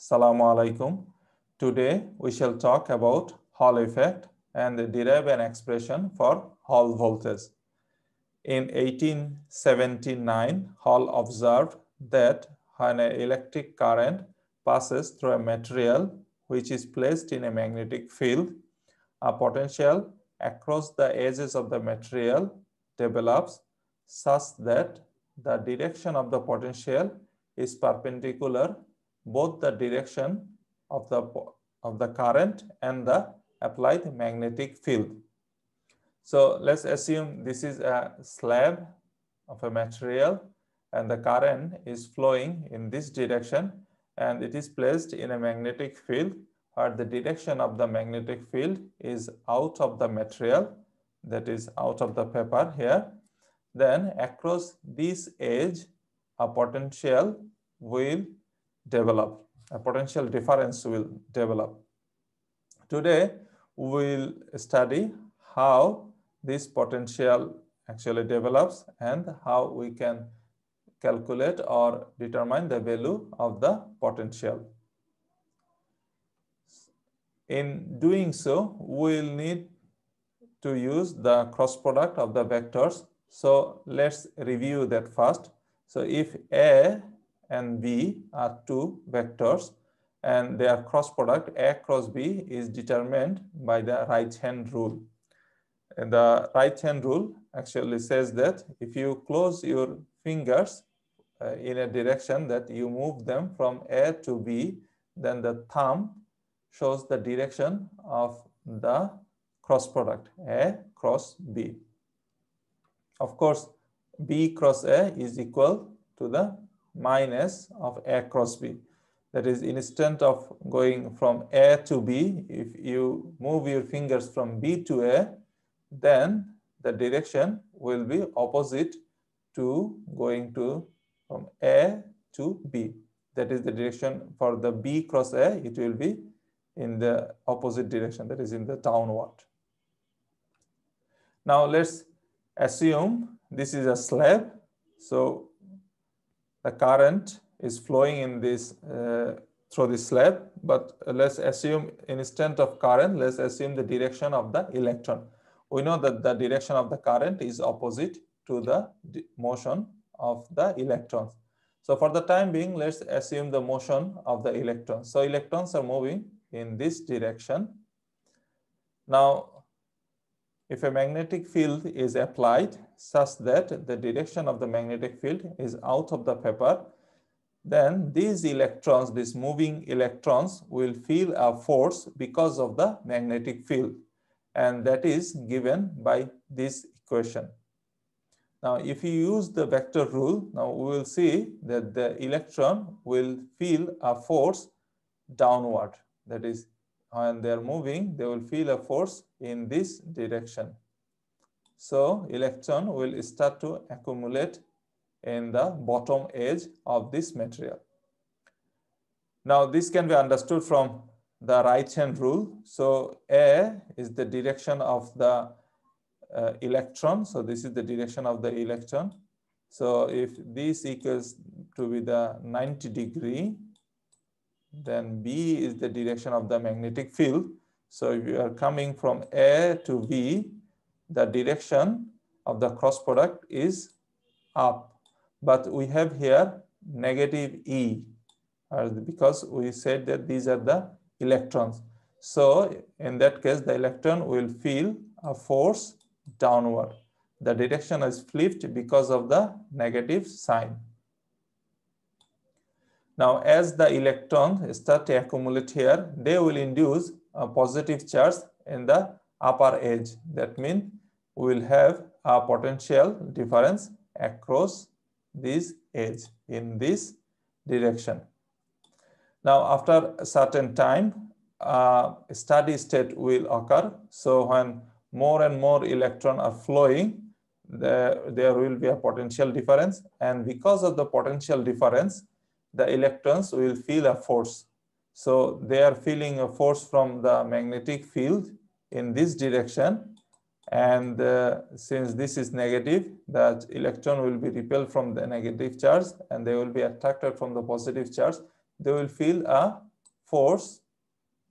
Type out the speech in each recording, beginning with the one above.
Salamu alaikum. Today we shall talk about Hall effect and derive an expression for Hall voltage. In 1879, Hall observed that when an electric current passes through a material which is placed in a magnetic field, a potential across the edges of the material develops such that the direction of the potential is perpendicular both the direction of the, of the current and the applied magnetic field. So let's assume this is a slab of a material and the current is flowing in this direction and it is placed in a magnetic field where the direction of the magnetic field is out of the material that is out of the paper here then across this edge a potential will develop a potential difference will develop today we will study how this potential actually develops and how we can calculate or determine the value of the potential. In doing so, we will need to use the cross product of the vectors. So let's review that first. So if A and B are two vectors and their cross product A cross B is determined by the right hand rule. And the right hand rule actually says that if you close your fingers uh, in a direction that you move them from A to B, then the thumb shows the direction of the cross product A cross B. Of course, B cross A is equal to the minus of A cross B. That is, instead of going from A to B, if you move your fingers from B to A, then the direction will be opposite to going to from A to B. That is the direction for the B cross A, it will be in the opposite direction, that is in the downward. Now let's assume this is a slab. So the current is flowing in this uh, through this slab, but let's assume instead of current, let's assume the direction of the electron we know that the direction of the current is opposite to the motion of the electrons. So for the time being, let's assume the motion of the electrons. So electrons are moving in this direction. Now, if a magnetic field is applied such that the direction of the magnetic field is out of the paper, then these electrons, these moving electrons will feel a force because of the magnetic field and that is given by this equation. Now, if you use the vector rule, now we will see that the electron will feel a force downward. That is, when they are moving, they will feel a force in this direction. So, electron will start to accumulate in the bottom edge of this material. Now, this can be understood from the right hand rule. So A is the direction of the uh, electron. So this is the direction of the electron. So if this equals to be the 90 degree, then B is the direction of the magnetic field. So if you are coming from A to B, the direction of the cross product is up. But we have here negative E uh, because we said that these are the electrons. So in that case, the electron will feel a force downward. The direction is flipped because of the negative sign. Now, as the electrons start to accumulate here, they will induce a positive charge in the upper edge. That means we will have a potential difference across this edge in this direction. Now, after a certain time, uh, steady state will occur. So when more and more electrons are flowing, the, there will be a potential difference. And because of the potential difference, the electrons will feel a force. So they are feeling a force from the magnetic field in this direction. And uh, since this is negative, that electron will be repelled from the negative charge and they will be attracted from the positive charge they will feel a force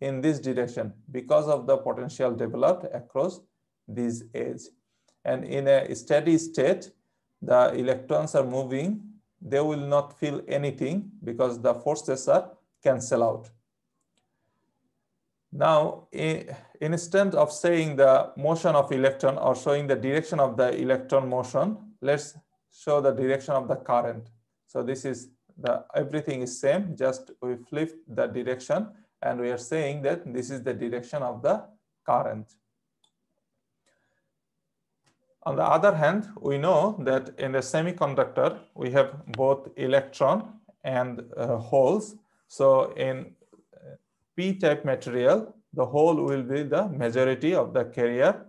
in this direction because of the potential developed across this edge. And in a steady state, the electrons are moving, they will not feel anything because the forces are cancel out. Now, instead of saying the motion of electron or showing the direction of the electron motion, let's show the direction of the current. So this is the everything is same, just we flip the direction and we are saying that this is the direction of the current. On the other hand, we know that in the semiconductor, we have both electron and uh, holes. So in uh, p-type material, the hole will be the majority of the carrier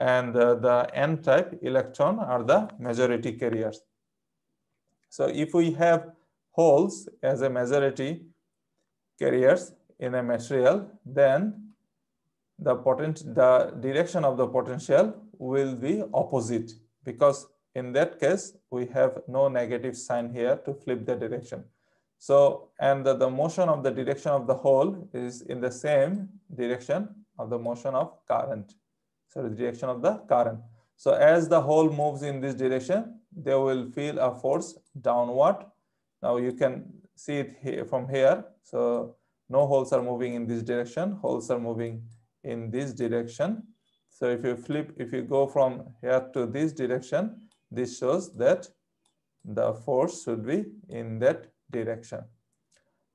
and uh, the n-type electron are the majority carriers. So if we have holes as a majority carriers in a material, then the, potent, the direction of the potential will be opposite because in that case, we have no negative sign here to flip the direction. So, and the, the motion of the direction of the hole is in the same direction of the motion of current. So the direction of the current. So as the hole moves in this direction, they will feel a force downward. Now you can see it here from here. So no holes are moving in this direction, holes are moving in this direction. So if you flip, if you go from here to this direction, this shows that the force should be in that direction.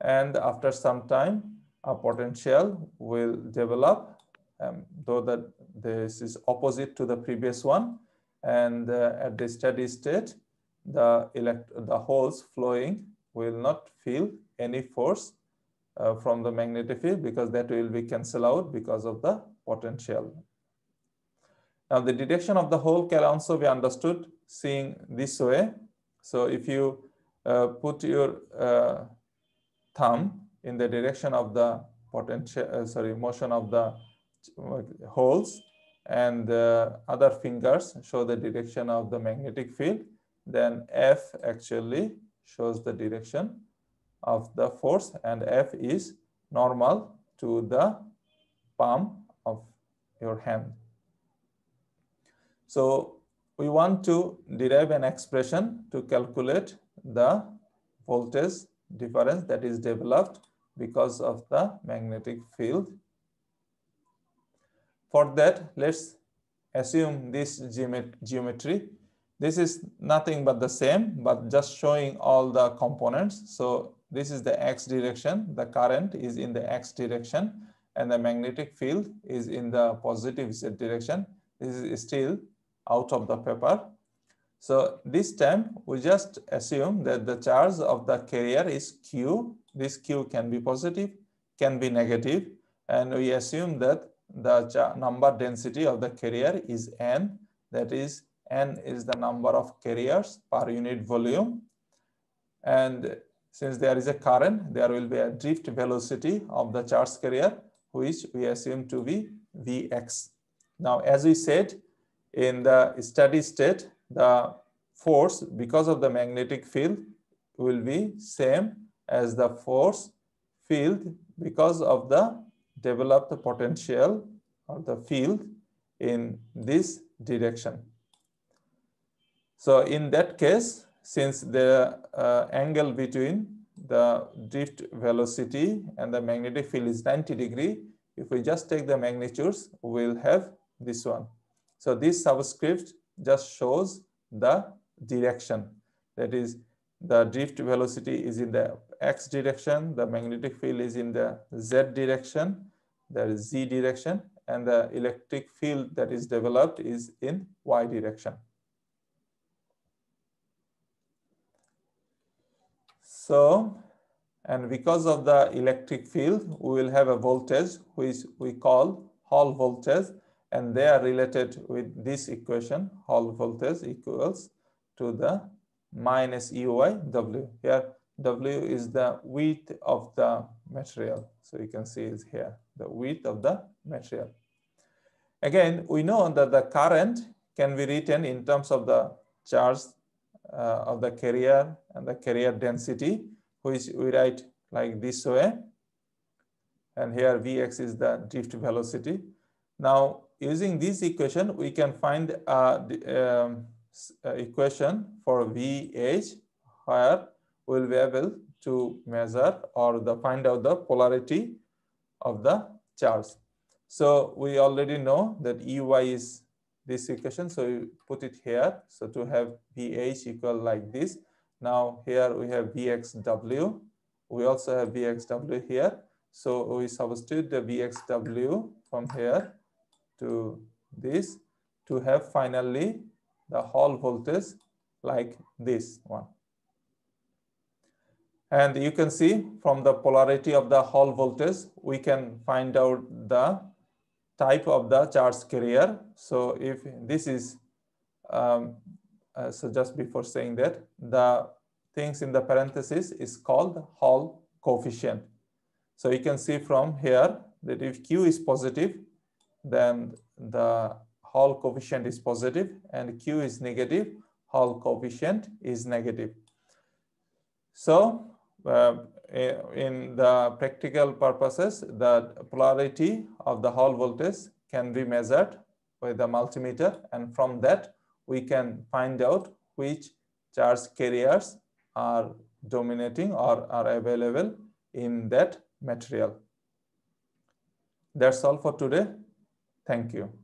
And after some time, a potential will develop, um, though that this is opposite to the previous one. And uh, at the steady state, the, elect the holes flowing will not feel any force uh, from the magnetic field because that will be cancelled out because of the potential. Now the direction of the hole can also be understood seeing this way. So if you uh, put your uh, thumb in the direction of the potential, uh, sorry, motion of the holes and the other fingers show the direction of the magnetic field, then F actually shows the direction of the force and F is normal to the palm of your hand. So we want to derive an expression to calculate the voltage difference that is developed because of the magnetic field. For that, let's assume this geometry. This is nothing but the same, but just showing all the components. So this is the x direction. The current is in the x direction and the magnetic field is in the positive z direction. This is still out of the paper. So this time we just assume that the charge of the carrier is Q. This Q can be positive, can be negative, and we assume that the number density of the carrier is N. That is, N is the number of carriers per unit volume. And since there is a current, there will be a drift velocity of the charge carrier, which we assume to be Vx. Now, as we said, in the steady state, the force because of the magnetic field will be same as the force field because of the developed potential of the field in this direction. So in that case, since the uh, angle between the drift velocity and the magnetic field is 90 degree, if we just take the magnitudes, we'll have this one. So this subscript just shows the direction. That is, the drift velocity is in the x direction, the magnetic field is in the z direction, there is z direction, and the electric field that is developed is in y direction. So, and because of the electric field, we will have a voltage which we call Hall voltage and they are related with this equation, Hall voltage equals to the minus EY W. Here, W is the width of the material. So you can see it's here, the width of the material. Again, we know that the current can be written in terms of the charge uh, of the carrier and the carrier density, which we write like this way. and here Vx is the drift velocity. Now, using this equation, we can find a, um, equation for VH where we'll be able to measure or the find out the polarity of the charge. So we already know that Ey is this equation. So you put it here. So to have VH equal like this. Now here we have VXW. We also have VXW here. So we substitute the VXW from here to this to have finally the Hall voltage like this one. And you can see from the polarity of the Hall voltage, we can find out the type of the charge carrier. So if this is, um, uh, so just before saying that, the things in the parenthesis is called Hall coefficient. So you can see from here that if Q is positive, then the Hall coefficient is positive and Q is negative, Hall coefficient is negative. So uh, in the practical purposes, the polarity of the Hall voltage can be measured with the multimeter. And from that, we can find out which charge carriers are dominating or are available in that material. That's all for today. Thank you.